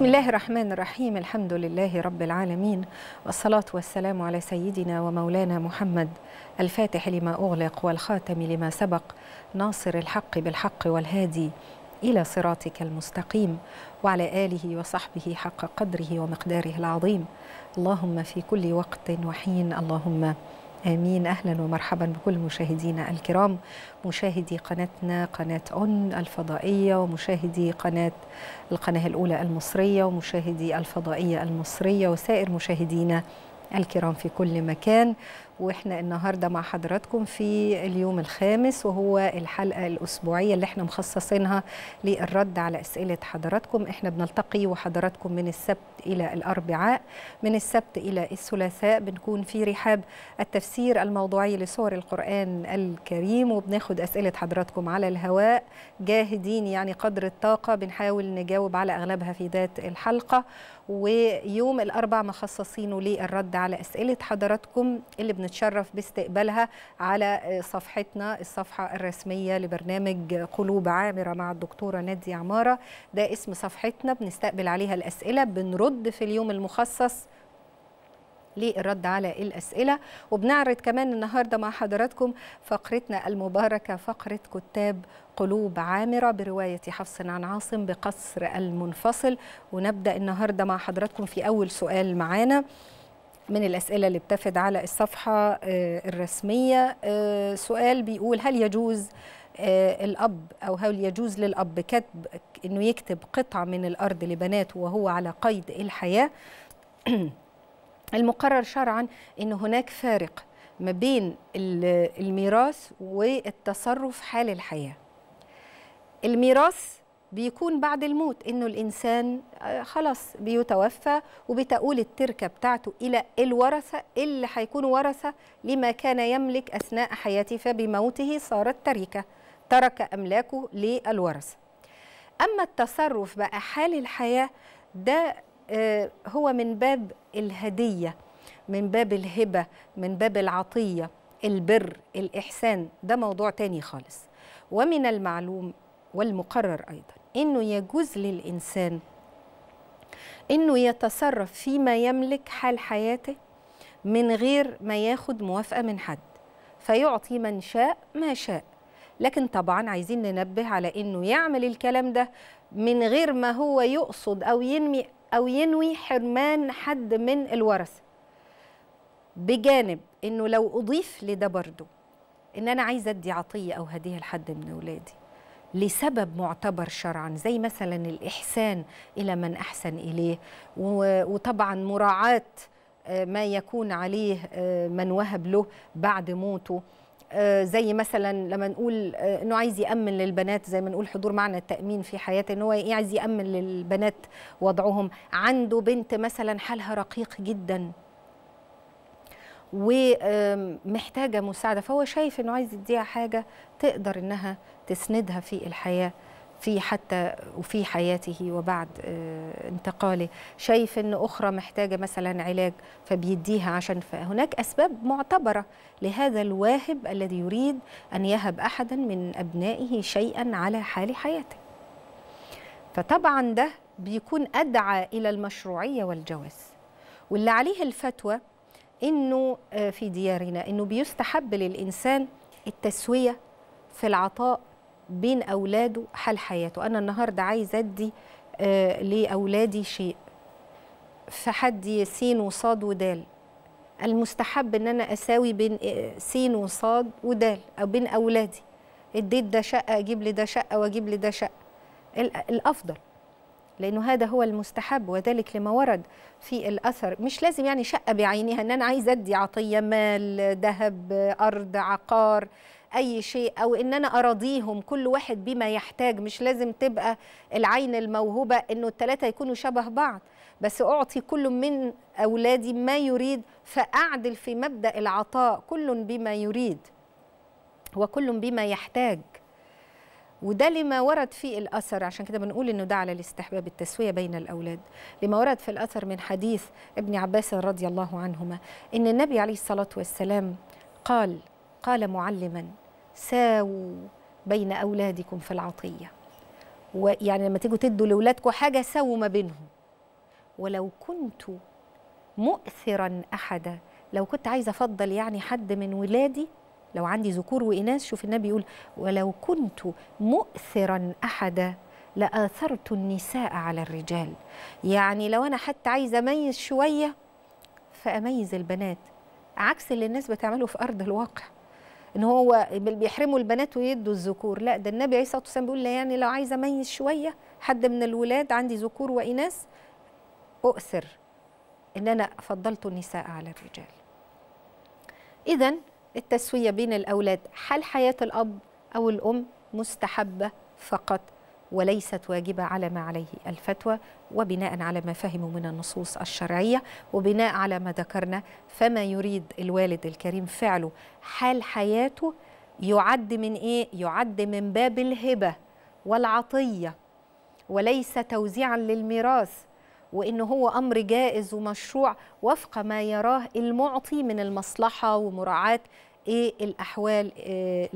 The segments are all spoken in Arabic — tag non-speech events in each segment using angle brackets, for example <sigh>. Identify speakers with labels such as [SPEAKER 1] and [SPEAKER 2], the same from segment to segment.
[SPEAKER 1] بسم الله الرحمن الرحيم الحمد لله رب العالمين والصلاة والسلام على سيدنا ومولانا محمد الفاتح لما أغلق والخاتم لما سبق ناصر الحق بالحق والهادي إلى صراطك المستقيم وعلى آله وصحبه حق قدره ومقداره العظيم اللهم في كل وقت وحين اللهم آمين أهلا ومرحبا بكل مشاهدينا الكرام مشاهدي قناتنا قناة أون الفضائية ومشاهدي قناة القناة الأولى المصرية ومشاهدي الفضائية المصرية وسائر مشاهدينا الكرام في كل مكان واحنا النهارده مع حضراتكم في اليوم الخامس وهو الحلقه الاسبوعيه اللي احنا مخصصينها للرد على اسئله حضراتكم احنا بنلتقي وحضراتكم من السبت الى الاربعاء من السبت الى الثلاثاء بنكون في رحاب التفسير الموضوعي لسور القران الكريم وبناخد اسئله حضراتكم على الهواء جاهدين يعني قدر الطاقه بنحاول نجاوب على اغلبها في ذات الحلقه ويوم الأربع مخصصينه للرد على أسئلة حضراتكم اللي بنتشرف باستقبالها على صفحتنا الصفحة الرسمية لبرنامج قلوب عامرة مع الدكتورة نادي عمارة ده اسم صفحتنا بنستقبل عليها الأسئلة بنرد في اليوم المخصص للرد على الأسئلة وبنعرض كمان النهاردة مع حضراتكم فقرتنا المباركة فقرة كتاب قلوب عامرة برواية حفص عن عاصم بقصر المنفصل ونبدأ النهاردة مع حضراتكم في أول سؤال معانا من الأسئلة اللي بتفد على الصفحة آه، الرسمية آه، سؤال بيقول هل يجوز آه، الأب أو هل يجوز للأب كتب أنه يكتب قطعة من الأرض لبناته وهو على قيد الحياة <clears throat> المقرر شرعا أن هناك فارق ما بين الميراث والتصرف حال الحياة الميراث بيكون بعد الموت انه الانسان آه، خلاص بيتوفى وبتقول التركه بتاعته الى الورثه اللي هيكونوا ورثه لما كان يملك اثناء حياته فبموته صارت تركه ترك املاكه للورثه اما التصرف بقى حال الحياه ده آه، هو من باب الهدية من باب الهبة من باب العطية البر الإحسان ده موضوع تاني خالص ومن المعلوم والمقرر أيضا أنه يجوز للإنسان أنه يتصرف فيما يملك حال حياته من غير ما ياخد موافقة من حد فيعطي من شاء ما شاء لكن طبعا عايزين ننبه على أنه يعمل الكلام ده من غير ما هو يقصد أو ينمي أو ينوي حرمان حد من الورثة بجانب إنه لو أضيف لده برضه إن أنا عايزة أدي عطية أو هدية لحد من أولادي لسبب معتبر شرعا زي مثلا الإحسان إلى من أحسن إليه وطبعا مراعاة آه، ما يكون عليه آه، من وهب له بعد موته آه، زي مثلا لما نقول آه، انه عايز يامن للبنات زي ما نقول حضور معنى التامين في حياته ان هو عايز يامن للبنات وضعهم عنده بنت مثلا حالها رقيق جدا ومحتاجه مساعده فهو شايف انه عايز يديها حاجه تقدر انها تسندها في الحياه في حتى وفي حياته وبعد آه، انتقاله شايف ان اخرى محتاجه مثلا علاج فبيديها عشان فهناك اسباب معتبره لهذا الواهب الذي يريد ان يهب احدا من ابنائه شيئا على حال حياته فطبعا ده بيكون ادعى الى المشروعيه والجواز واللي عليه الفتوى انه آه، في ديارنا انه بيستحب للانسان التسويه في العطاء بين اولاده حال حياته انا النهارده عايز ادي آه، لاولادي شيء فحد سين وصاد ودال المستحب ان انا اساوي بين آه، سين وصاد ودال او بين اولادي اديت ده شقه اجيب لي ده شقه واجيب لي ده شقه الافضل لانه هذا هو المستحب وذلك لما ورد في الاثر مش لازم يعني شقه بعينها ان انا عايز ادي عطيه مال ذهب ارض عقار اي شيء او ان انا اراضيهم كل واحد بما يحتاج مش لازم تبقى العين الموهوبه انه الثلاثه يكونوا شبه بعض بس اعطي كل من اولادي ما يريد فاعدل في مبدا العطاء كل بما يريد وكل بما يحتاج وده لما ورد في الأثر عشان كده بنقول إنه ده على الاستحباب التسوية بين الأولاد لما ورد في الأثر من حديث ابن عباس رضي الله عنهما إن النبي عليه الصلاة والسلام قال قال معلما ساووا بين أولادكم في العطية ويعني لما تيجوا تدوا لأولادكم حاجة ساووا ما بينهم ولو كنت مؤثرا أحدا لو كنت عايزة أفضل يعني حد من ولادي لو عندي ذكور وإناث شوف النبي يقول ولو كنت مؤثرا أحدا لآثرت النساء على الرجال يعني لو أنا حتى عايزة أميز شوية فأميز البنات عكس اللي الناس بتعمله في أرض الواقع ان هو بيحرموا البنات ويدوا الذكور لا ده النبي عليه الصلاه والسلام بيقول يعني لو عايزه اميز شويه حد من الولاد عندي ذكور واناث اؤثر ان انا فضلت النساء على الرجال اذا التسويه بين الاولاد حال حياه الاب او الام مستحبه فقط وليست واجبة على ما عليه الفتوى وبناء على ما فهموا من النصوص الشرعية وبناء على ما ذكرنا فما يريد الوالد الكريم فعله حال حياته يعد من إيه؟ يعد من باب الهبة والعطية وليس توزيعا للميراث وإن هو أمر جائز ومشروع وفق ما يراه المعطي من المصلحة ومراعاة إيه الأحوال إيه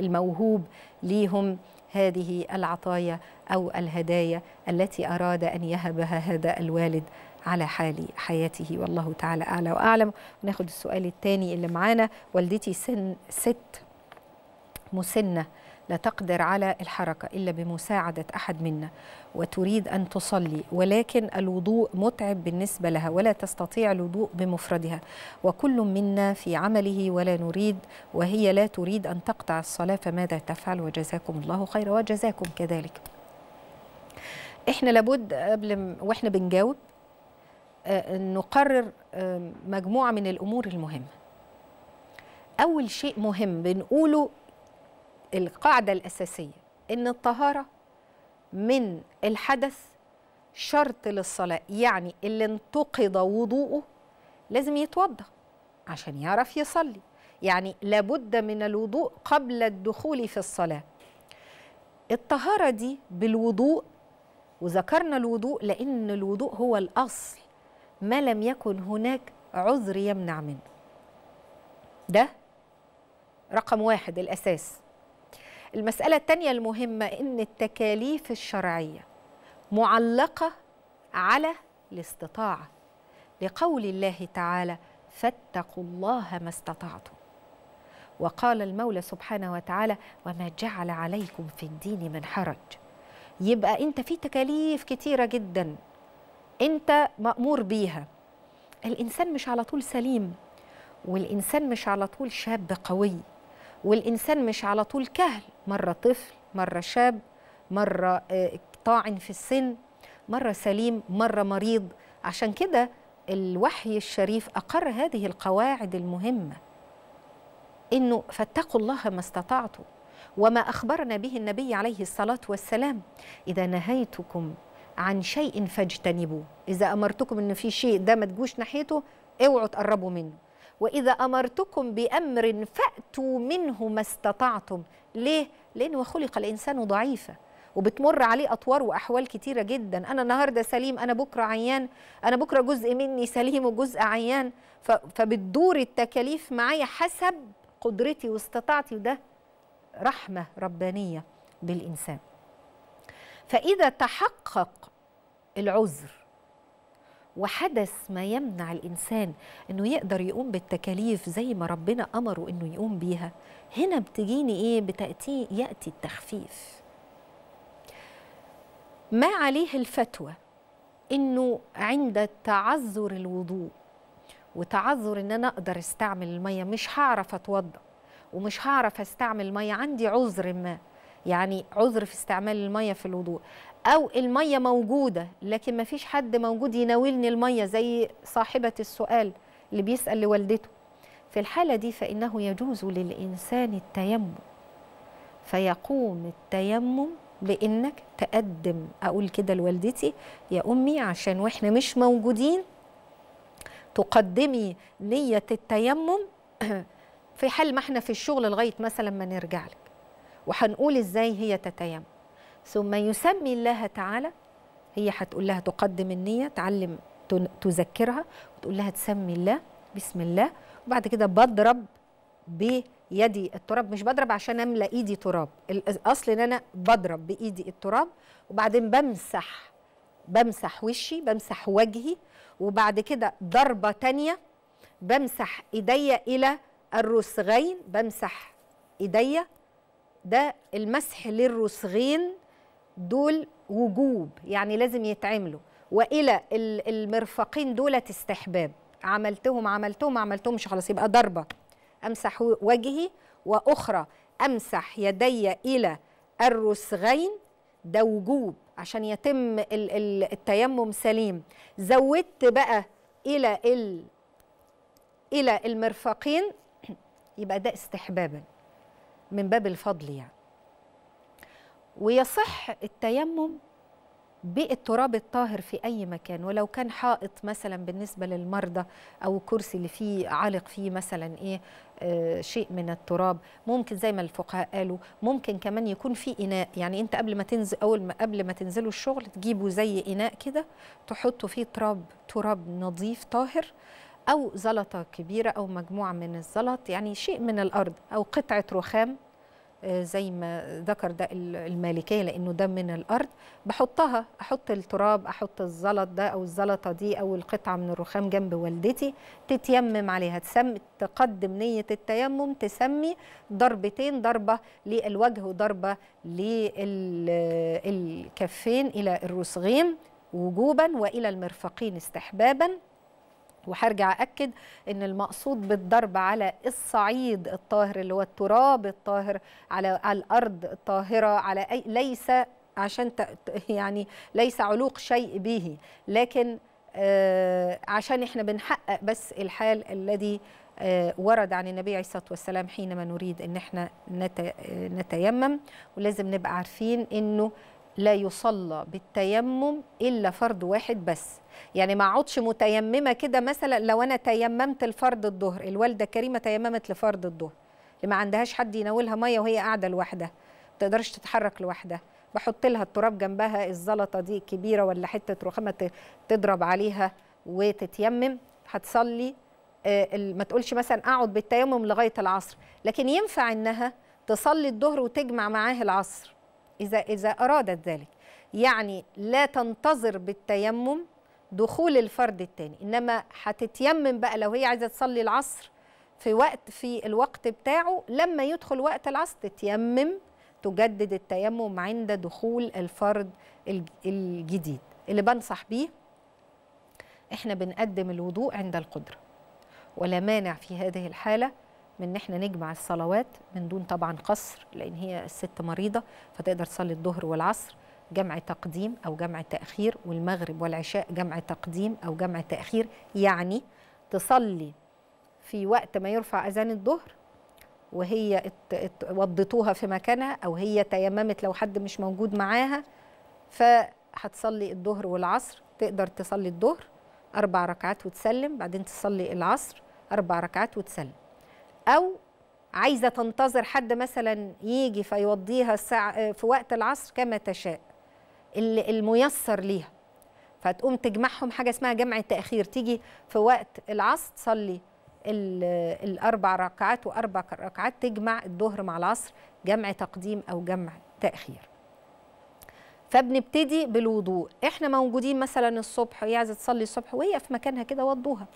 [SPEAKER 1] للموهوب آه، ليهم هذه العطايا أو الهدايا التي أراد أن يهبها هذا الوالد على حال حياته والله تعالى أعلى وأعلم ناخد السؤال الثاني اللي معانا والدتي سن ست مسنة لا تقدر على الحركة إلا بمساعدة أحد منا وتريد أن تصلي ولكن الوضوء متعب بالنسبة لها ولا تستطيع الوضوء بمفردها وكل منا في عمله ولا نريد وهي لا تريد أن تقطع الصلاة فماذا تفعل وجزاكم الله خيرا وجزاكم كذلك احنا لابد قبل واحنا بنجاوب آه، نقرر آه، مجموعة من الأمور المهمة أول شيء مهم بنقوله القاعدة الأساسية إن الطهارة من الحدث شرط للصلاة يعني اللي انتقض وضوءه لازم يتوضأ عشان يعرف يصلي يعني لابد من الوضوء قبل الدخول في الصلاة الطهارة دي بالوضوء وذكرنا الوضوء لأن الوضوء هو الأصل ما لم يكن هناك عذر يمنع منه ده رقم واحد الأساس المسألة الثانية المهمة إن التكاليف الشرعية معلقة على الاستطاعة لقول الله تعالى فاتقوا الله ما استطعتم وقال المولى سبحانه وتعالى وما جعل عليكم في الدين من حرج يبقى انت في تكاليف كتيره جدا انت مامور بيها الانسان مش على طول سليم والانسان مش على طول شاب قوي والانسان مش على طول كهل مرة طفل مرة شاب مرة آه، طاعن في السن مرة سليم مرة مريض عشان كده الوحي الشريف أقر هذه القواعد المهمة إنه فاتقوا الله ما استطعتم وما أخبرنا به النبي عليه الصلاة والسلام إذا نهيتكم عن شيء فاجتنبوه إذا أمرتكم إن في شيء ده ما تجوش ناحيته اوعوا تقربوا منه وإذا أمرتكم بأمر فأتوا منه ما استطعتم ليه؟ لأنه وخلق الإنسان ضعيفا وبتمر عليه أطوار وأحوال كتيرة جدا أنا النهاردة سليم أنا بكرة عيان أنا بكرة جزء مني سليم وجزء عيان فبتدور التكاليف معايا حسب قدرتي واستطاعتي وده رحمة ربانية بالإنسان فإذا تحقق العذر وحدث ما يمنع الإنسان أنه يقدر يقوم بالتكاليف زي ما ربنا أمره أنه يقوم بيها هنا بتجيني ايه بتاتي ياتي التخفيف ما عليه الفتوى انه عند تعذر الوضوء وتعذر ان انا اقدر استعمل الميه مش هعرف اتوضا ومش هعرف استعمل الميه عندي عذر ما يعني عذر في استعمال الميه في الوضوء او الميه موجوده لكن ما فيش حد موجود يناولني الميه زي صاحبه السؤال اللي بيسال لوالدته في الحالة دي فإنه يجوز للإنسان التيمم فيقوم التيمم بإنك تقدم أقول كده لوالدتي يا أمي عشان وإحنا مش موجودين تقدمي نية التيمم <clears throat> في حال ما احنا في الشغل لغاية مثلا ما نرجع لك وهنقول إزاي هي تتيمم ثم يسمي الله تعالى هي هتقول لها تقدم النية تعلم تذكرها وتقول لها تسمي الله بسم الله وبعد كده بضرب بيدي التراب مش بضرب عشان املى ايدي تراب الاصل ان انا بضرب بايدي التراب وبعدين بمسح بمسح وشي بمسح وجهي وبعد كده ضربه تانية بمسح ايديا الى الرسغين بمسح ايديا ده المسح للرسغين دول وجوب يعني لازم يتعملوا والى المرفقين دولت استحباب عملتهم عملتهم ما عملتهمش خلاص يبقى ضربه امسح وجهي واخرى امسح يدي الى الرسغين ده وجوب عشان يتم التيمم سليم زودت بقى الى ال الى المرفقين يبقى ده استحبابا من باب الفضل يعني ويصح التيمم بالتراب الطاهر في اي مكان ولو كان حائط مثلا بالنسبه للمرضى او الكرسي اللي فيه عالق فيه مثلا ايه آه شيء من التراب ممكن زي ما الفقهاء قالوا ممكن كمان يكون في اناء يعني انت قبل ما تنزل اول ما قبل ما تنزلوا الشغل تجيبوا زي اناء كده تحطوا فيه تراب تراب نظيف طاهر او زلطه كبيره او مجموعه من الزلط يعني شيء من الارض او قطعه رخام زي ما ذكر ده المالكيه لانه ده من الارض بحطها احط التراب احط الزلط ده او الزلطه دي او القطعه من الرخام جنب والدتي تتيمم عليها تسم تقدم نيه التيمم تسمي ضربتين ضربه للوجه وضربه للكفين الى الرسغين وجوبا والى المرفقين استحبابا وهرجع أكد أن المقصود بالضرب على الصعيد الطاهر اللي هو التراب الطاهر على الأرض الطاهرة على أي ليس عشان يعني ليس علوق شيء به لكن آه، عشان احنا بنحقق بس الحال الذي آه، ورد عن النبي عليه الصلاه والسلام حينما نريد ان احنا نتيمم ولازم نبقى عارفين انه لا يصلى بالتيمم الا فرض واحد بس يعني ما اقعدش متيممه كده مثلا لو انا تيممت لفرض الظهر الوالده كريمه تيممت لفرض الظهر اللي ما عندهاش حد يناولها ميه وهي قاعده لوحدها ما تقدرش تتحرك لوحدها بحط لها التراب جنبها الزلطه دي كبيره ولا حته رخامه تضرب عليها وتتيمم هتصلي آه، ما تقولش مثلا اقعد بالتيمم لغايه العصر لكن ينفع انها تصلي الظهر وتجمع معاه العصر إذا إذا أرادت ذلك يعني لا تنتظر بالتيمم دخول الفرد الثاني إنما هتتيمم بقى لو هي عايزة تصلي العصر في وقت في الوقت بتاعه لما يدخل وقت العصر تتيمم تجدد التيمم عند دخول الفرد الجديد اللي بنصح بيه احنا بنقدم الوضوء عند القدره ولا مانع في هذه الحاله من ان احنا نجمع الصلوات من دون طبعا قصر لان هي الست مريضه فتقدر تصلي الظهر والعصر جمع تقديم او جمع تاخير والمغرب والعشاء جمع تقديم او جمع تاخير يعني تصلي في وقت ما يرفع اذان الظهر وهي وضتوها في مكانها او هي تيممت لو حد مش موجود معاها فهتصلي الظهر والعصر تقدر تصلي الظهر اربع ركعات وتسلم بعدين تصلي العصر اربع ركعات وتسلم او عايزه تنتظر حد مثلا يجي فيوضيها الساعه في وقت العصر كما تشاء الميسر ليها فتقوم تجمعهم حاجه اسمها جمع التاخير تيجي في وقت العصر تصلي الاربع ركعات واربع ركعات تجمع الظهر مع العصر جمع تقديم او جمع تاخير فبنبتدي بالوضوء احنا موجودين مثلا الصبح هي عايزه تصلي الصبح وهي في مكانها كده وضوها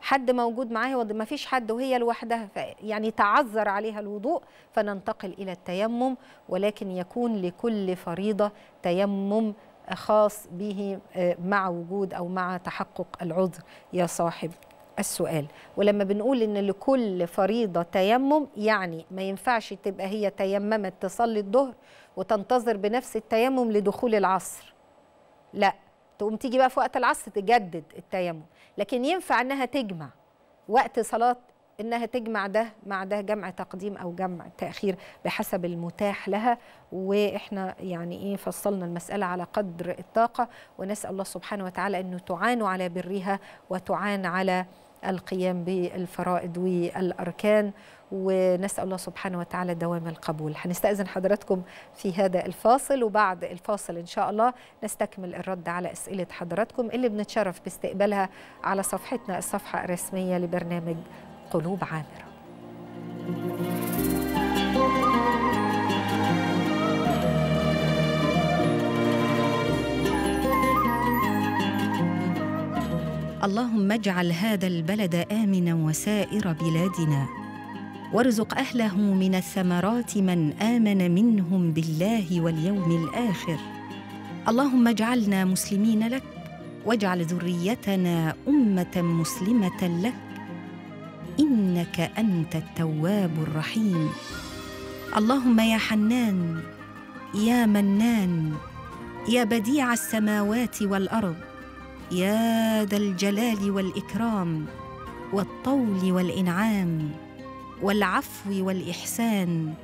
[SPEAKER 1] حد موجود معاها ما فيش حد وهي لوحدها يعني تعذر عليها الوضوء فننتقل إلى التيمم ولكن يكون لكل فريضة تيمم خاص به آه، مع وجود أو مع تحقق العذر يا صاحب السؤال ولما بنقول ان لكل فريضه تيمم يعني ما ينفعش تبقى هي تيممت تصلي الظهر وتنتظر بنفس التيمم لدخول العصر لا تقوم تيجي بقى في وقت العصر تجدد التيمم لكن ينفع انها تجمع وقت صلاه انها تجمع ده مع ده جمع تقديم او جمع تاخير بحسب المتاح لها واحنا يعني ايه فصلنا المساله على قدر الطاقه ونسال الله سبحانه وتعالى انه تعان على برها وتعان على القيام بالفرائض والاركان ونسأل الله سبحانه وتعالى دوام القبول هنستأذن حضراتكم في هذا الفاصل وبعد الفاصل إن شاء الله نستكمل الرد على أسئلة حضراتكم اللي بنتشرف باستقبالها على صفحتنا الصفحة الرسمية لبرنامج قلوب عامرة اللهم اجعل هذا البلد امنا وسائر بلادنا وارزق اهله من الثمرات من امن منهم بالله واليوم الاخر اللهم اجعلنا مسلمين لك واجعل ذريتنا امه مسلمه لك انك انت التواب الرحيم اللهم يا حنان يا منان يا بديع السماوات والارض يا ذا الجلال والاكرام والطول والانعام والعفو والاحسان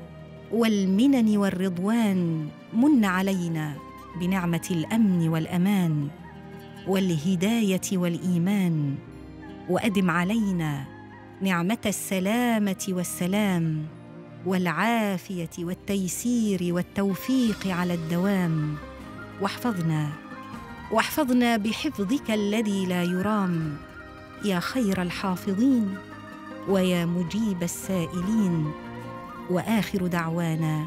[SPEAKER 1] والمنن والرضوان من علينا بنعمه الامن والامان والهدايه والايمان وادم علينا نعمه السلامه والسلام والعافيه والتيسير والتوفيق على الدوام واحفظنا واحفظنا بحفظك الذي لا يرام يا خير الحافظين ويا مجيب السائلين واخر دعوانا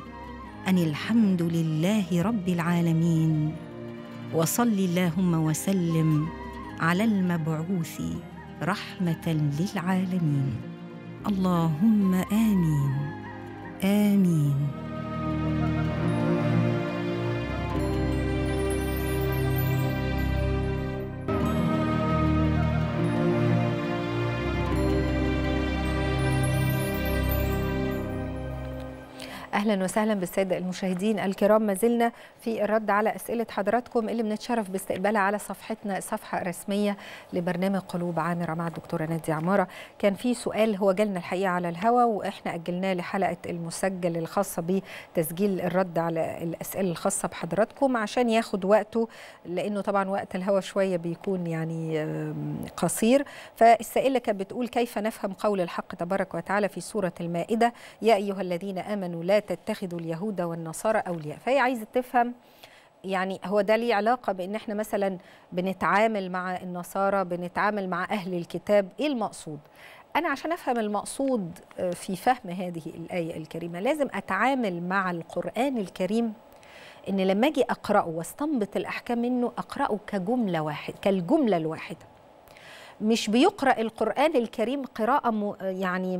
[SPEAKER 1] ان الحمد لله رب العالمين وصل اللهم وسلم على المبعوث رحمه للعالمين اللهم امين امين اهلا وسهلا بالساده المشاهدين الكرام ما زلنا في الرد على اسئله حضراتكم اللي بنتشرف باستقبالها على صفحتنا صفحه رسميه لبرنامج قلوب عامره مع الدكتوره نادي عماره كان في سؤال هو جالنا الحقيقه على الهوا واحنا اجلناه لحلقه المسجل الخاصه بتسجيل الرد على الاسئله الخاصه بحضراتكم عشان ياخد وقته لانه طبعا وقت الهوا شويه بيكون يعني قصير فالسائله كانت بتقول كيف نفهم قول الحق تبارك وتعالى في سوره المائده يا ايها الذين امنوا لا تتخذ اليهود والنصارى أولياء فهي عايزة تفهم يعني هو ده ليه علاقة بإن احنا مثلا بنتعامل مع النصارى بنتعامل مع أهل الكتاب إيه المقصود؟ أنا عشان أفهم المقصود آه، في فهم هذه الآية الكريمة لازم أتعامل مع القرآن الكريم إن لما أجي أقرأه واستنبط الأحكام منه أقرأه كجملة واحد كالجملة الواحدة مش بيقرأ القرآن الكريم قراءة يعني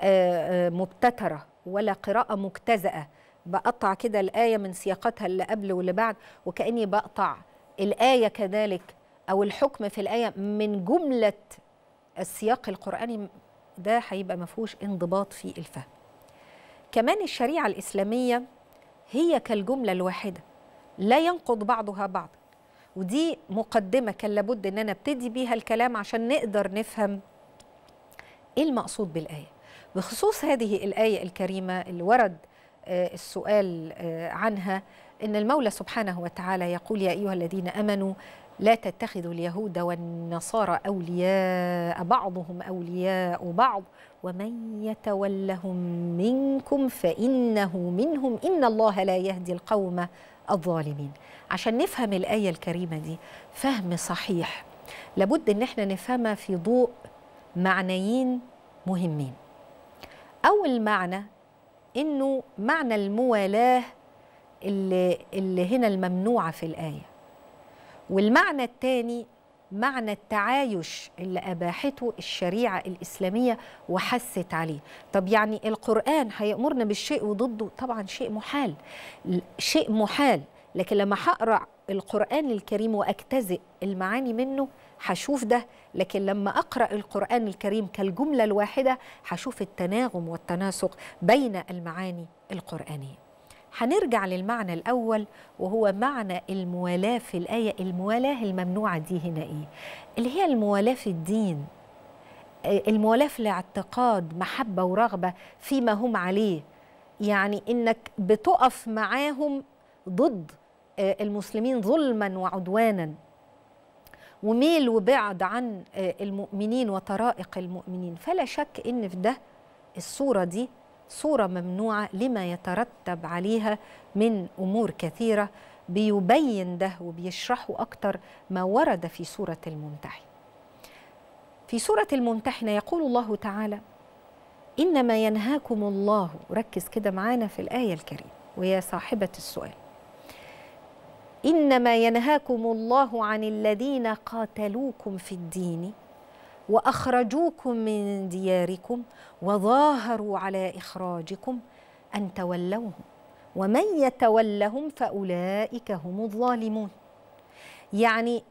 [SPEAKER 1] آه، آه، مبتترة ولا قراءة مجتزأة بقطع كده الآية من سياقتها اللي قبل واللي بعد وكأني بقطع الآية كذلك أو الحكم في الآية من جملة السياق القرآني ده هيبقى ما فيهوش انضباط في الفهم كمان الشريعة الإسلامية هي كالجملة الواحدة لا ينقض بعضها بعض ودي مقدمة كان لابد أن أنا ابتدي بيها الكلام عشان نقدر نفهم إيه المقصود بالآية بخصوص هذه الآية الكريمة اللي ورد آه، السؤال آه، عنها إن المولى سبحانه وتعالى يقول يا أيها الذين آمنوا لا تتخذوا اليهود والنصارى أولياء بعضهم أولياء بعض ومن يتولهم منكم فإنه منهم إن الله لا يهدي القوم الظالمين عشان نفهم الآية الكريمة دي فهم صحيح لابد إن احنا نفهمها في ضوء معنيين مهمين أول معنى إنه معنى الموالاه اللي, اللي هنا الممنوعة في الآية والمعنى الثاني معنى التعايش اللي أباحته الشريعة الإسلامية وحست عليه طب يعني القرآن هيأمرنا بالشيء وضده طبعا شيء محال شيء محال لكن لما هقرأ القرآن الكريم وأجتزئ المعاني منه هشوف ده لكن لما أقرأ القرآن الكريم كالجملة الواحدة هشوف التناغم والتناسق بين المعاني القرآنية هنرجع للمعنى الأول وهو معنى الموالاة في الآية الموالاة الممنوعة دي هنا إيه؟ اللي هي الموالاة في الدين الموالاة في الاعتقاد محبة ورغبة فيما هم عليه يعني إنك بتقف معاهم ضد آه، المسلمين ظلما وعدوانا وميل وبعد عن آه، المؤمنين وطرائق المؤمنين فلا شك ان في ده الصوره دي صوره ممنوعه لما يترتب عليها من امور كثيره بيبين ده وبيشرحوا اكتر ما ورد في سوره الممتحن في سوره الممتحنه يقول الله تعالى انما ينهاكم الله ركز كده معانا في الايه الكريمه ويا صاحبه السؤال إنما ينهاكم الله عن الذين قاتلوكم في الدين وأخرجوكم من دياركم وظاهروا على إخراجكم أن تولوهم ومن يتولهم فأولئك هم الظالمون يعني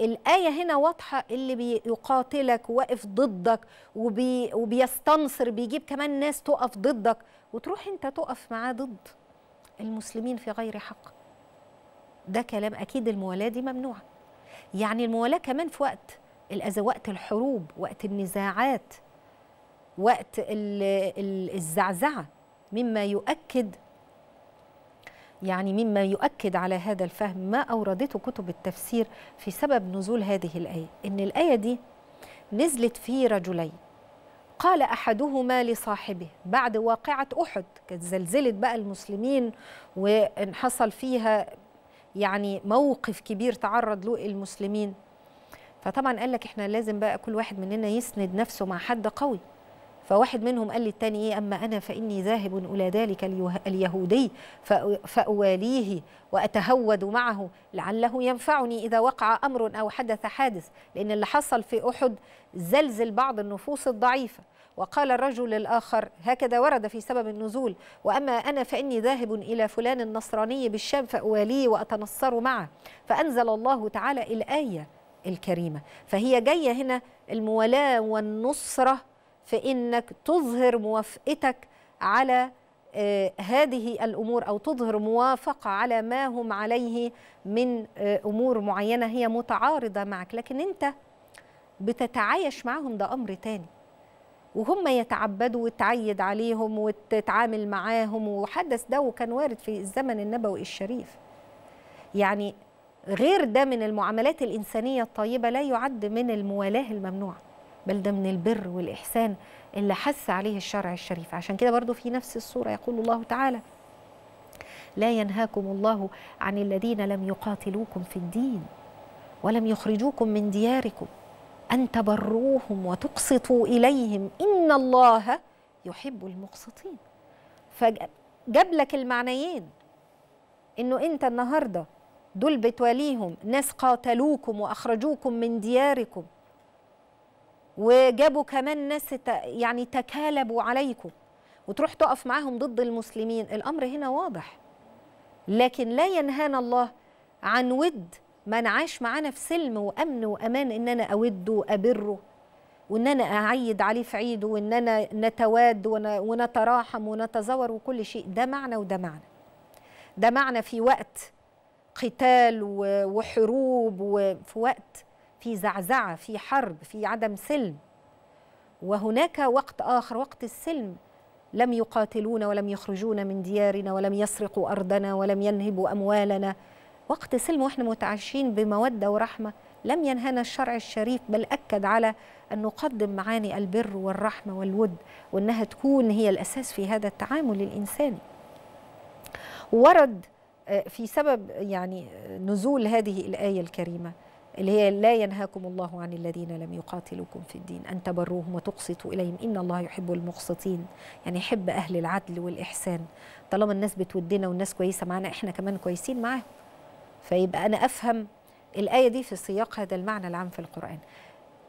[SPEAKER 1] الآية هنا واضحة اللي بيقاتلك واقف ضدك وبي وبيستنصر بيجيب كمان ناس تقف ضدك وتروح انت تقف معاه ضد المسلمين في غير حق ده كلام اكيد الموالاه دي ممنوعه يعني الموالاه كمان في وقت الأذى وقت الحروب وقت النزاعات وقت الزعزعة مما يؤكد يعني مما يؤكد على هذا الفهم ما أوردته كتب التفسير في سبب نزول هذه الآية إن الآية دي نزلت في رجلين قال أحدهما لصاحبه بعد واقعة أحد كانت زلزلت بقى المسلمين وانحصل فيها يعني موقف كبير تعرض له المسلمين فطبعا قال لك احنا لازم بقى كل واحد مننا يسند نفسه مع حد قوي فواحد منهم قال للتاني ايه اما انا فاني ذاهب الى ذلك اليهودي فاواليه واتهود معه لعله ينفعني اذا وقع امر او حدث حادث لان اللي حصل في احد زلزل بعض النفوس الضعيفه وقال الرجل الآخر هكذا ورد في سبب النزول وأما أنا فإني ذاهب إلى فلان النصراني بالشام فأواليه وأتنصر معه فأنزل الله تعالى الآية الكريمة فهي جاية هنا الموالاة والنصرة في إنك تظهر موافقتك على آه، هذه الامور او تظهر موافقه على ما هم عليه من آه، امور معينه هي متعارضه معك لكن انت بتتعايش معهم ده امر تاني وهم يتعبدوا وتعيد عليهم وتتعامل معاهم وحدث ده وكان وارد في الزمن النبوي الشريف يعني غير ده من المعاملات الإنسانية الطيبة لا يعد من الموالاة الممنوعة بل ده من البر والإحسان اللي حس عليه الشرع الشريف عشان كده برضو في نفس الصورة يقول الله تعالى لا ينهاكم الله عن الذين لم يقاتلوكم في الدين ولم يخرجوكم من دياركم أن تبروهم وتقسطوا إليهم إن الله يحب المقسطين فجاب لك المعنيين إنه أنت النهاردة دول بتواليهم ناس قاتلوكم وأخرجوكم من دياركم وجابوا كمان ناس يعني تكالبوا عليكم وتروح تقف معاهم ضد المسلمين الأمر هنا واضح لكن لا ينهانا الله عن ود ما عاش معانا في سلم وامن وامان ان انا اوده وابره وان انا اعيد عليه في عيده وان انا نتواد ونتراحم ونتزور وكل شيء ده معنى وده معنى ده معنى في وقت قتال وحروب وفي وقت في زعزعه في حرب في عدم سلم وهناك وقت اخر وقت السلم لم يقاتلونا ولم يخرجونا من ديارنا ولم يسرقوا ارضنا ولم ينهبوا اموالنا وقت سلم واحنا متعايشين بمودة ورحمة لم ينهانا الشرع الشريف بل أكد على أن نقدم معاني البر والرحمة والود وأنها تكون هي الأساس في هذا التعامل الإنساني ورد آه، في سبب يعني نزول هذه الآية الكريمة اللي هي لا ينهاكم الله عن الذين لم يقاتلوكم في الدين أن تبروهم وتقسطوا إليهم إن الله يحب المقسطين يعني يحب أهل العدل والإحسان طالما الناس بتودنا والناس كويسة معنا إحنا كمان كويسين معاهم فيبقى أنا أفهم الآية دي في سياق هذا المعنى العام في القرآن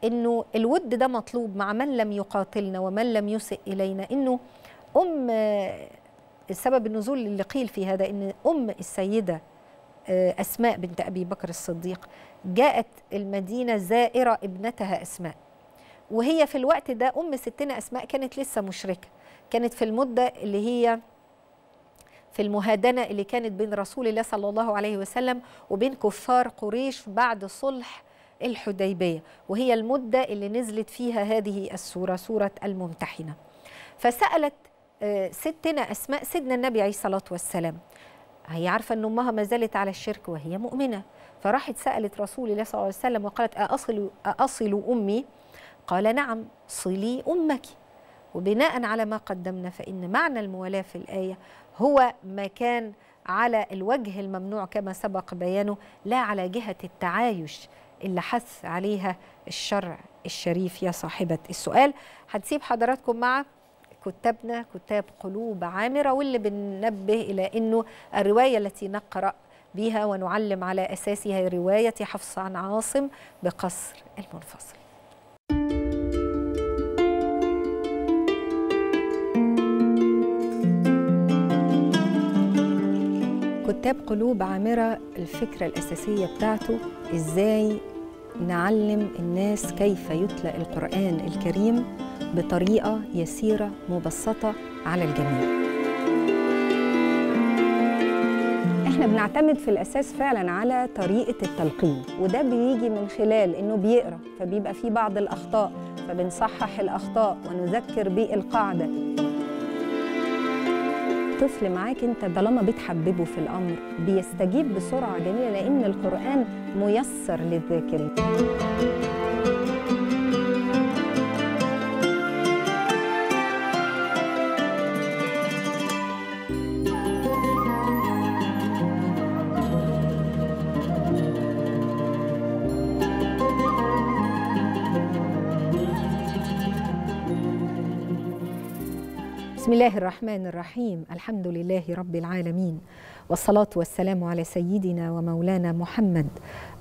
[SPEAKER 1] إنه الود ده مطلوب مع من لم يقاتلنا ومن لم يسئ إلينا إنه أم السبب النزول اللي قيل في هذا إن أم السيدة آه، أسماء بنت أبي بكر الصديق جاءت المدينة زائرة ابنتها أسماء وهي في الوقت ده أم ستنا أسماء كانت لسه مشركة كانت في المدة اللي هي في المهادنة اللي كانت بين رسول الله صلى الله عليه وسلم وبين كفار قريش بعد صلح الحديبية وهي المدة اللي نزلت فيها هذه السورة سورة الممتحنة فسألت آه، ستنا أسماء سيدنا النبي عليه الصلاة والسلام هي عارفة أن أمها ما زالت على الشرك وهي مؤمنة فراحت سألت رسول الله صلى الله عليه وسلم وقالت أأصل, أأصل أمي قال نعم صلي أمك وبناء على ما قدمنا فإن معنى الموالاة في الآية هو مكان على الوجه الممنوع كما سبق بيانه لا على جهة التعايش اللي حث عليها الشرع الشريف يا صاحبة السؤال هنسيب حضراتكم مع كتابنا كتاب قلوب عامرة واللي بننبه إلى أنه الرواية التي نقرأ بها ونعلم على أساسها رواية حفص عن عاصم بقصر المنفصل كتاب قلوب عامرة الفكرة الأساسية بتاعته إزاي نعلم الناس كيف يتلى القرآن الكريم بطريقة يسيرة مبسطة على الجميع احنا بنعتمد في الاساس فعلا على طريقه التلقين وده بيجي من خلال انه بيقرا فبيبقى فيه بعض الاخطاء فبنصحح الاخطاء ونذكر بالقاعده الطفل معاك انت طالما بتحببه في الامر بيستجيب بسرعه جميله لان القران ميسر للذاكره بسم الله الرحمن الرحيم الحمد لله رب العالمين والصلاة والسلام على سيدنا ومولانا محمد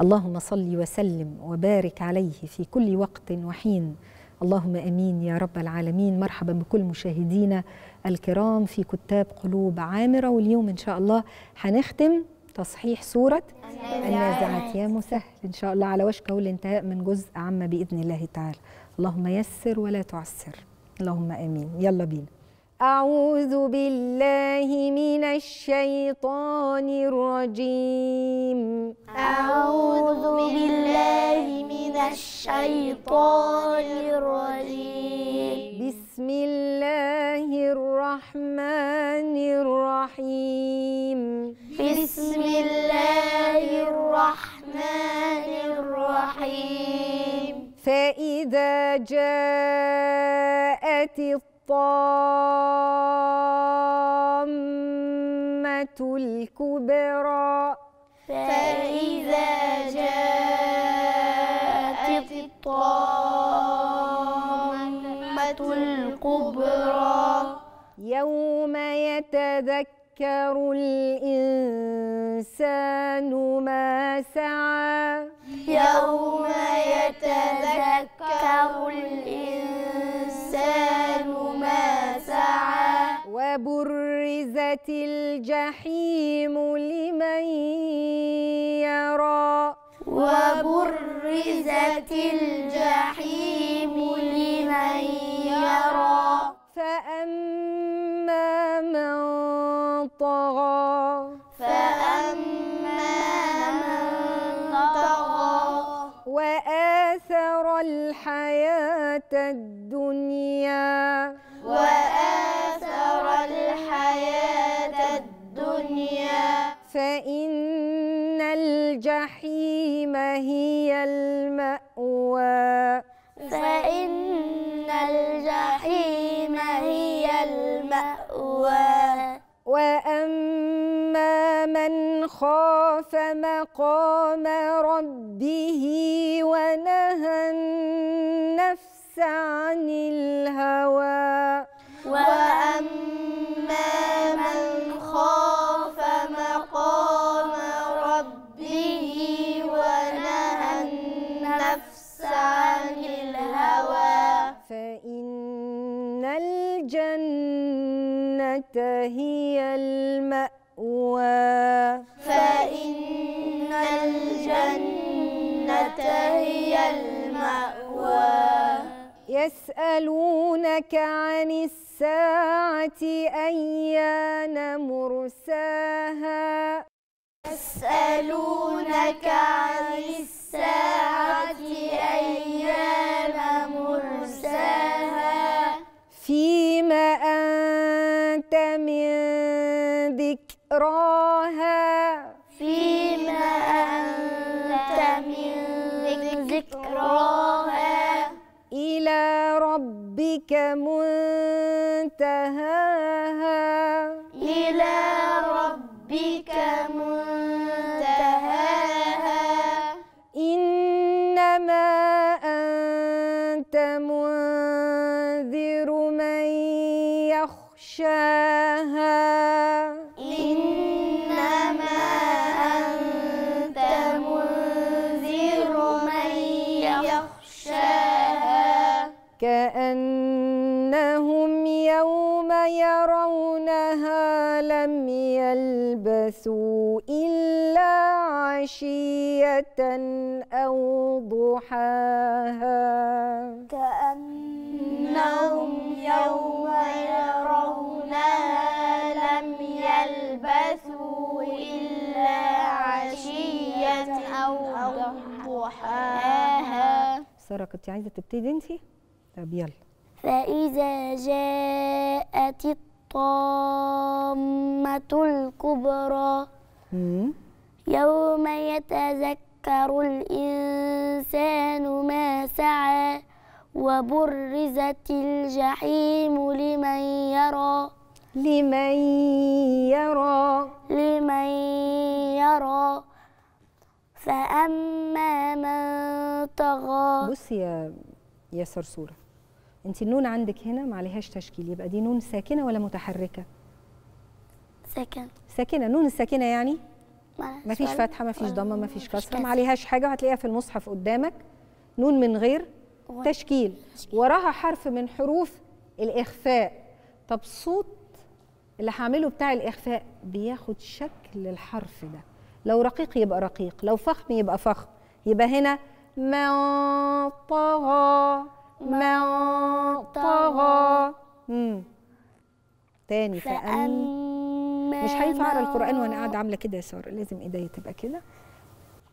[SPEAKER 1] اللهم صل وسلم وبارك عليه في كل وقت وحين اللهم امين يا رب العالمين مرحبا بكل مشاهدينا الكرام في كتاب قلوب عامره واليوم ان شاء الله هنختم تصحيح سوره النازعات يا مسهل ان شاء الله على وشك الانتهاء من جزء عام باذن الله تعالى اللهم يسر ولا تعسر اللهم امين يلا بينا أعوذ بالله من
[SPEAKER 2] الشيطان الرجيم أعوذ بالله من الشيطان الرجيم بسم الله الرحمن الرحيم
[SPEAKER 1] بسم الله الرحمن
[SPEAKER 2] الرحيم
[SPEAKER 1] فإذا جاءت الطاقة الطامة الكبرى
[SPEAKER 2] فإذا جاءت الطامة الكبرى يوم يتذكر الإنسان ما سعى يوم يتذكر الإنسان وبرزت الجحيم لمن يرى وبرزت الجحيم لمن يرى فأما من طغى فأما من طغى
[SPEAKER 1] وآثر الحياة الدنيا
[SPEAKER 2] فإن الجحيم هي المأوى فإن الجحيم هي المأوى
[SPEAKER 1] وأما من خاف مقام ربه ونهى النفس عن
[SPEAKER 2] الهوى
[SPEAKER 1] هي
[SPEAKER 2] المأوى فإن الجنة هي المأوى يسألونك
[SPEAKER 1] عن الساعة أيان
[SPEAKER 2] مرساها يسألونك عن الساعة أيان من ذكراها فيما أنت من ذكراها إلى ربك منتهاها إلى ربك منتهاها shah
[SPEAKER 1] ولم يلبثوا إلا عشية أو ضحاها
[SPEAKER 2] كأنهم يوم يرونها لم يلبثوا إلا عشية أو ضحاها
[SPEAKER 1] سارة كنت عايزة تبتدي انتي؟ طب يلا
[SPEAKER 2] فإذا جاءت الطامة الكبرى يوم يتذكر الإنسان ما سعى وبرزت الجحيم لمن يرى لمن يرى لمن يرى فأما
[SPEAKER 1] من طغى بص يا يا سرسورة انت النون عندك هنا ما عليهاش تشكيل يبقى دي نون ساكنه ولا متحركه ساكنه ساكنه نون الساكنه يعني ما فيش فتحه ما فيش ضمه ما فيش كسره ما عليهاش حاجه وهتلاقيها في المصحف قدامك نون من غير تشكيل وراها حرف من حروف الاخفاء طب صوت اللي هعمله بتاع الاخفاء بياخد شكل الحرف ده لو رقيق يبقى رقيق لو فخم يبقى فخم يبقى هنا ما طغى ما امم تاني فأما
[SPEAKER 2] مش هينفع اقرا القران وانا قاعده عامله
[SPEAKER 1] كده يا ساره لازم ايديا تبقى كده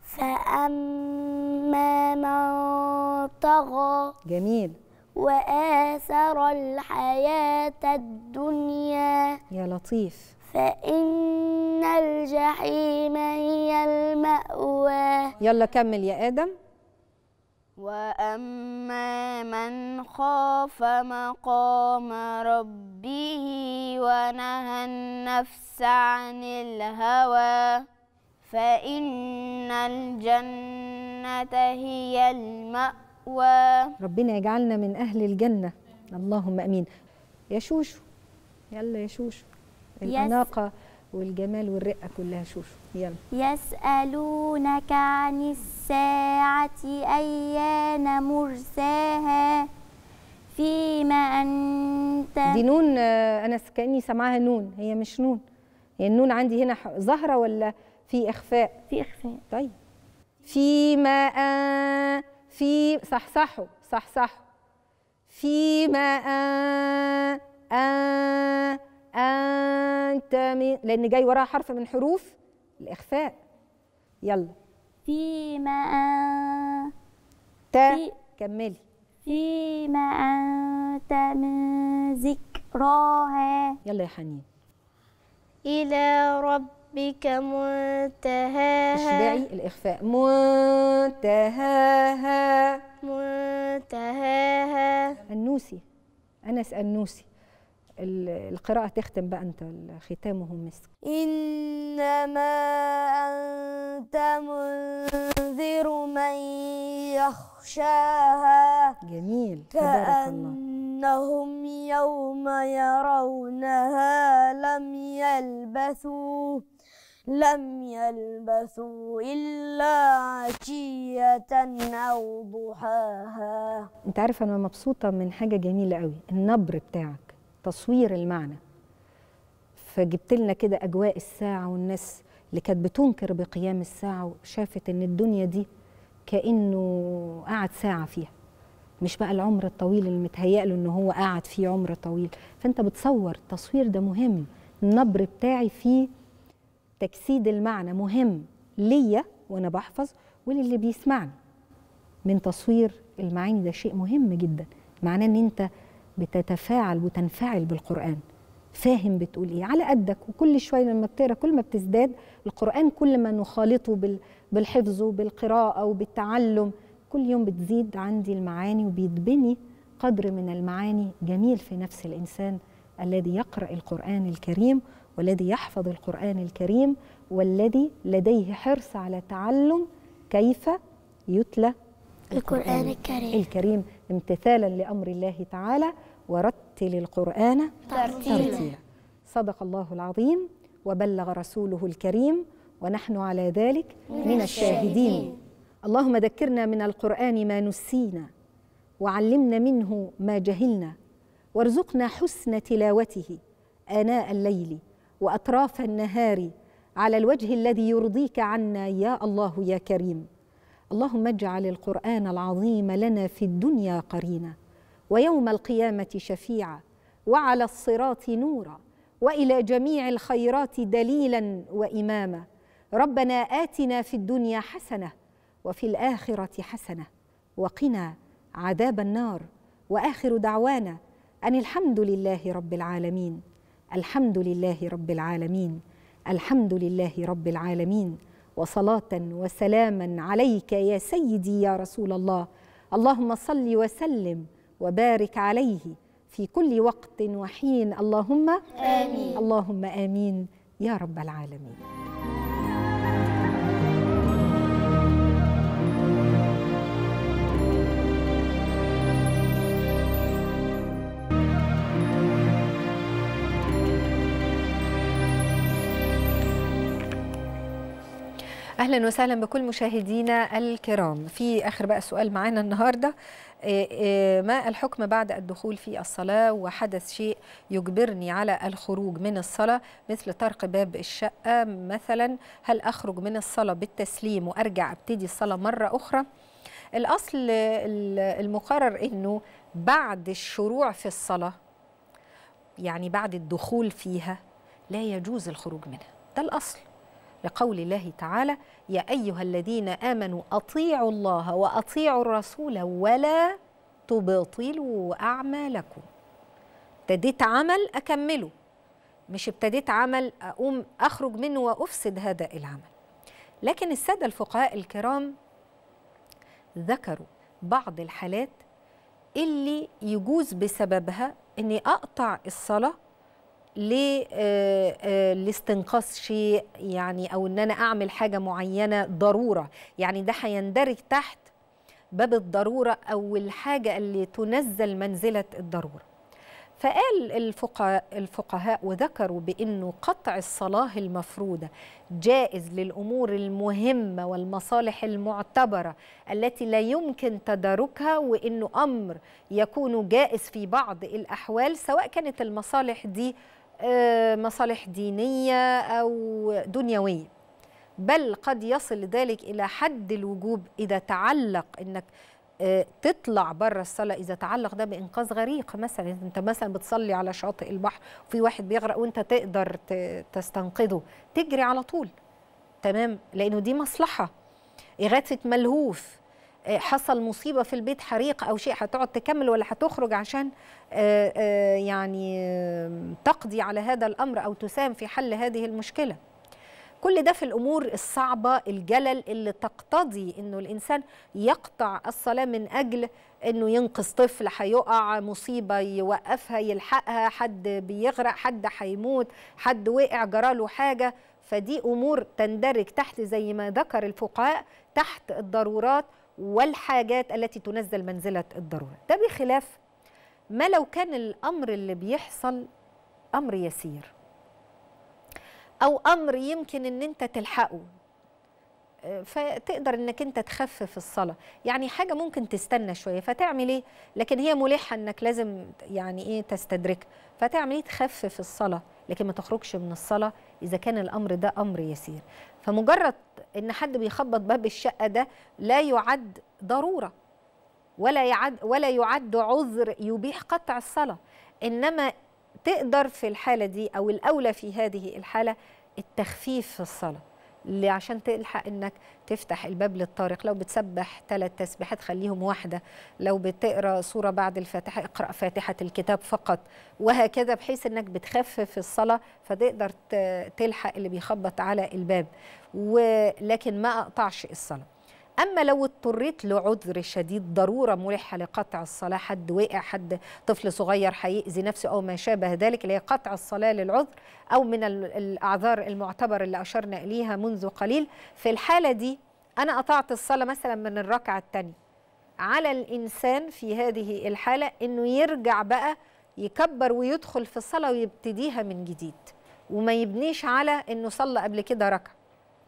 [SPEAKER 2] فأما من طغى جميل وآثر الحياة الدنيا يا لطيف فإن الجحيم هي المأوى يلا كمل يا آدم وأما من خاف مقام ربه ونهى النفس عن الهوى فإن الجنة هي المأوى
[SPEAKER 1] ربنا يجعلنا من أهل الجنة اللهم أمين يا شوشو يلا يا شوشو الأناقة والجمال والرقة كلها شوشو يلا
[SPEAKER 2] يسألونك عن السماء الساعة أيان مرساها فيما
[SPEAKER 1] أنت دي نون آه، أنا كأني سمعها نون هي مش نون هي النون عندي هنا ظاهرة ولا في إخفاء؟ في إخفاء طيب فيما أن في صحصحوا صحصحوا فيما أن أنت من لأن جاي وراها حرف من حروف الإخفاء يلا فيما أنت
[SPEAKER 2] تا كملي فيما أنت من ذكراها يلا يا حنين إلى ربك منتهاها اشبعي الإخفاء منتهاها منتهاها النوسي
[SPEAKER 1] أنس النوسي القراءة تختم بقى أنت ختامه مسك
[SPEAKER 2] إنما أنت منذر من يخشاها
[SPEAKER 1] جميل تبارك الله
[SPEAKER 2] إنهم يوم يرونها لم يلبثوا لم يلبثوا إلا عشية أو ضحاها
[SPEAKER 1] أنت عارف أنا مبسوطة من حاجة جميلة قوي النبر بتاعك تصوير المعنى فجبت لنا كده اجواء الساعه والناس اللي كانت بتنكر بقيام الساعه وشافت ان الدنيا دي كانه قعد ساعه فيها مش بقى العمر الطويل اللي متهيأ له ان هو قعد فيه عمر طويل فانت بتصور التصوير ده مهم النبر بتاعي فيه تجسيد المعنى مهم ليا وانا بحفظ وللي بيسمعني من تصوير المعاني ده شيء مهم جدا معناه ان انت بتتفاعل وتنفعل بالقرآن فاهم بتقول ايه على قدك وكل شويه لما بتقرا كل ما بتزداد القرآن كل ما نخالطه بالحفظ وبالقراءة وبالتعلم كل يوم بتزيد عندي المعاني وبيتبني قدر من المعاني جميل في نفس الإنسان الذي يقرأ القرآن الكريم والذي يحفظ القرآن الكريم والذي لديه حرص على تعلم كيف يتلى القرآن الكريم الكريم امتثالا لأمر الله تعالى ورتل القرآن ترتيلا صدق الله العظيم وبلغ رسوله الكريم ونحن على ذلك من الشاهدين اللهم ذكرنا من القرآن ما نسينا وعلمنا منه ما جهلنا وارزقنا حسن تلاوته آناء الليل وأطراف النهار على الوجه الذي يرضيك عنا يا الله يا كريم اللهم اجعل القرآن العظيم لنا في الدنيا قرينا ويوم القيامة شفيعا وعلى الصراط نورا والى جميع الخيرات دليلا واماما ربنا اتنا في الدنيا حسنه وفي الاخره حسنه وقنا عذاب النار واخر دعوانا ان الحمد لله رب العالمين الحمد لله رب العالمين الحمد لله رب العالمين وصلاه وسلاما عليك يا سيدي يا رسول الله اللهم صل وسلم وبارك عليه في كل وقت وحين اللهم امين اللهم امين يا رب العالمين اهلا وسهلا بكل مشاهدينا الكرام في اخر بقى سؤال معانا النهارده إيه، إيه، ما الحكم بعد الدخول في الصلاه وحدث شيء يجبرني على الخروج من الصلاه مثل طرق باب الشقه مثلا هل اخرج من الصلاه بالتسليم وارجع ابتدي الصلاه مره اخرى الاصل المقرر انه بعد الشروع في الصلاه يعني بعد الدخول فيها لا يجوز الخروج منها ده الاصل لقول الله تعالى يا أيها الذين آمنوا أطيعوا الله وأطيعوا الرسول ولا تبطلوا أعمالكم ابتديت عمل أكمله مش ابتديت عمل أقوم أخرج منه وأفسد هذا العمل لكن السادة الفقهاء الكرام ذكروا بعض الحالات اللي يجوز بسببها أني أقطع الصلاة آه، آه، لاستنقاص شيء يعني او ان انا اعمل حاجه معينه ضروره يعني ده هيندرج تحت باب الضروره او الحاجه اللي تنزل منزله الضروره فقال الفقهاء, الفقهاء وذكروا بانه قطع الصلاه المفروضه جائز للامور المهمه والمصالح المعتبره التي لا يمكن تداركها وانه امر يكون جائز في بعض الاحوال سواء كانت المصالح دي آه، مصالح دينية أو دنيوية بل قد يصل ذلك إلى حد الوجوب إذا تعلق أنك آه، تطلع بره الصلاه اذا تعلق ده بانقاذ غريق مثلا انت مثلا بتصلي على شاطئ البحر وفي واحد بيغرق وانت تقدر تستنقذه تجري على طول تمام لانه دي مصلحه اغاثه ملهوف آه، حصل مصيبه في البيت حريق او شيء هتقعد تكمل ولا هتخرج عشان آه، آه، يعني تقضي على هذا الامر او تساهم في حل هذه المشكله كل ده في الامور الصعبه الجلل اللي تقتضي انه الانسان يقطع الصلاه من اجل انه ينقذ طفل هيقع مصيبه يوقفها يلحقها حد بيغرق حد هيموت حد وقع جراله حاجه فدي امور تندرج تحت زي ما ذكر الفقهاء تحت الضرورات والحاجات التي تنزل منزلة الضرورة ده بخلاف ما لو كان الأمر اللي بيحصل أمر يسير أو أمر يمكن أن أنت تلحقه فتقدر انك انت تخفف الصلاه يعني حاجه ممكن تستنى شويه فتعمل ايه لكن هي ملحه انك لازم يعني ايه تستدركها فتعمل ايه تخفف الصلاه لكن ما تخرجش من الصلاه اذا كان الامر ده امر يسير فمجرد ان حد بيخبط باب الشقه ده لا يعد ضروره ولا يعد ولا يعد عذر يبيح قطع الصلاه انما تقدر في الحاله دي او الاولى في هذه الحاله التخفيف في الصلاه عشان تلحق انك تفتح الباب للطارق لو بتسبح ثلاث تسبيحات خليهم واحده لو بتقرا سوره بعد الفاتحه اقرا فاتحه الكتاب فقط وهكذا بحيث انك بتخفف الصلاه فتقدر تلحق اللي بيخبط على الباب ولكن ما اقطعش الصلاه أما لو اضطريت لعذر شديد ضرورة ملحة لقطع الصلاة حد وقع حد طفل صغير هيأذي نفسه أو ما شابه ذلك اللي هي قطع الصلاة للعذر أو من الأعذار المعتبر اللي أشرنا إليها منذ قليل في الحالة دي أنا قطعت الصلاة مثلا من الركعة الثانية على الإنسان في هذه الحالة أنه يرجع بقى يكبر ويدخل في الصلاة ويبتديها من جديد وما يبنيش على أنه صلى قبل كده ركعة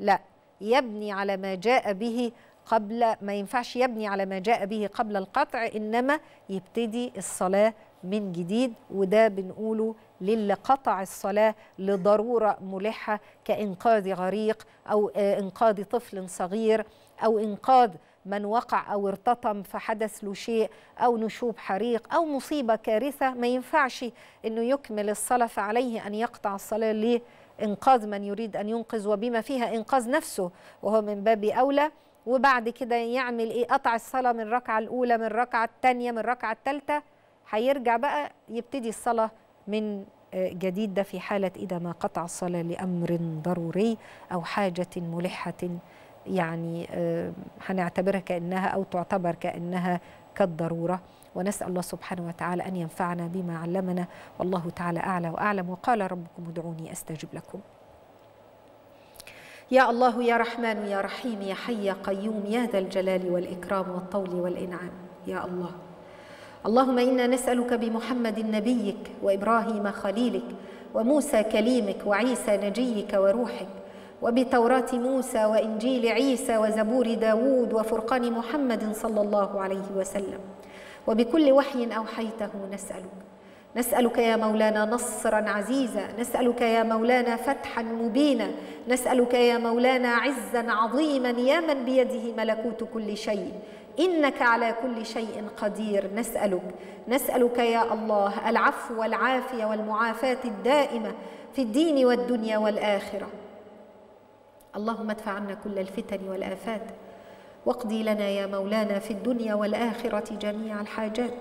[SPEAKER 1] لا يبني على ما جاء به قبل ما ينفعش يبني على ما جاء به قبل القطع انما يبتدي الصلاه من جديد وده بنقوله للي قطع الصلاه لضروره ملحه كانقاذ غريق او آه، انقاذ طفل صغير او انقاذ من وقع او ارتطم فحدث له شيء او نشوب حريق او مصيبه كارثه ما ينفعش انه يكمل الصلاه فعليه ان يقطع الصلاه ليه انقاذ من يريد ان ينقذ وبما فيها انقاذ نفسه وهو من باب اولى وبعد كده يعمل ايه قطع الصلاه من الركعه الاولى من الركعه الثانيه من الركعه الثالثه هيرجع بقى يبتدي الصلاه من آه، جديد ده في حاله اذا ما قطع الصلاه لامر ضروري او حاجه ملحه يعني آه، هنعتبرها كانها او تعتبر كانها كالضروره ونسال الله سبحانه وتعالى ان ينفعنا بما علمنا والله تعالى اعلى واعلم وقال ربكم ادعوني استجب لكم يا الله يا رحمن يا رحيم يا حي يا قيوم يا ذا الجلال والإكرام والطول والإنعام يا الله اللهم إنا نسألك بمحمد نبيك وإبراهيم خليلك وموسى كليمك وعيسى نجيك وروحك وبتوراة موسى وإنجيل عيسى وزبور داوود وفرقان محمد صلى الله عليه وسلم وبكل وحي أوحيته نسألك نسألك يا مولانا نصرا عزيزا نسألك يا مولانا فتحا مبينا نسألك يا مولانا عزا عظيما يا من بيده ملكوت كل شيء إنك على كل شيء قدير نسألك نسألك يا الله العفو والعافية والمعافاة الدائمة في الدين والدنيا والآخرة اللهم ادفع عنا كل الفتن والآفات واقضي لنا يا مولانا في الدنيا والآخرة جميع الحاجات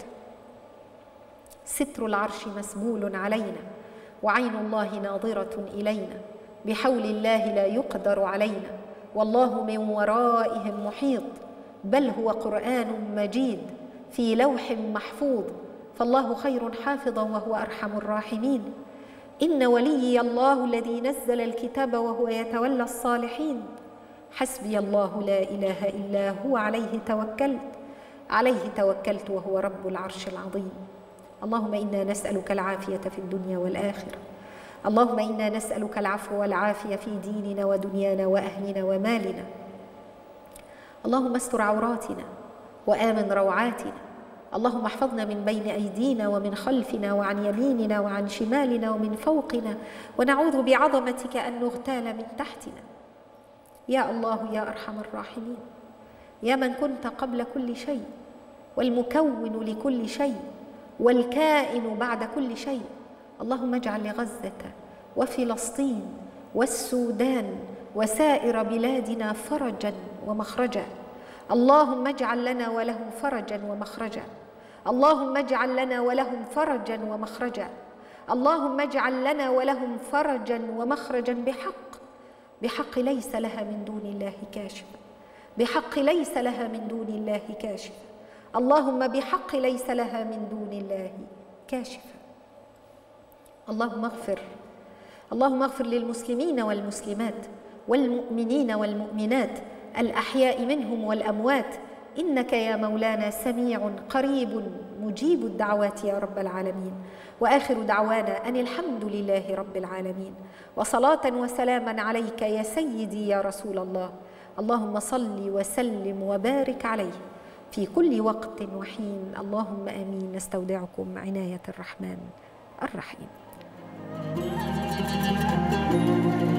[SPEAKER 1] ستر العرش مسبول علينا وعين الله ناظرة إلينا بحول الله لا يقدر علينا والله من ورائهم محيط بل هو قرآن مجيد في لوح محفوظ فالله خير حافظا وهو أرحم الراحمين إن وليي الله الذي نزل الكتاب وهو يتولى الصالحين حسبي الله لا إله إلا هو عليه توكلت عليه توكلت وهو رب العرش العظيم اللهم إنا نسألك العافية في الدنيا والآخرة اللهم إنا نسألك العفو والعافية في ديننا ودنيانا وأهلنا ومالنا اللهم استر عوراتنا وآمن روعاتنا اللهم احفظنا من بين أيدينا ومن خلفنا وعن يميننا وعن شمالنا ومن فوقنا ونعوذ بعظمتك أن نغتال من تحتنا يا الله يا أرحم الراحمين يا من كنت قبل كل شيء والمكون لكل شيء والكائن بعد كل شيء اللهم اجعل لغزه وفلسطين والسودان وسائر بلادنا فرجا ومخرجا اللهم اجعل لنا ولهم فرجا ومخرجا اللهم اجعل لنا ولهم فرجا ومخرجا اللهم اجعل لنا ولهم فرجا ومخرجا بحق بحق ليس لها من دون الله كاشف بحق ليس لها من دون الله كاشف اللهم بحق ليس لها من دون الله كاشفة اللهم اغفر اللهم اغفر للمسلمين والمسلمات والمؤمنين والمؤمنات الأحياء منهم والأموات إنك يا مولانا سميع قريب مجيب الدعوات يا رب العالمين واخر دعوانا ان الحمد لله رب العالمين وصلاه وسلاما عليك يا سيدي يا رسول الله اللهم صل وسلم وبارك عليه في كل وقت وحين اللهم امين نستودعكم عنايه الرحمن الرحيم. thank you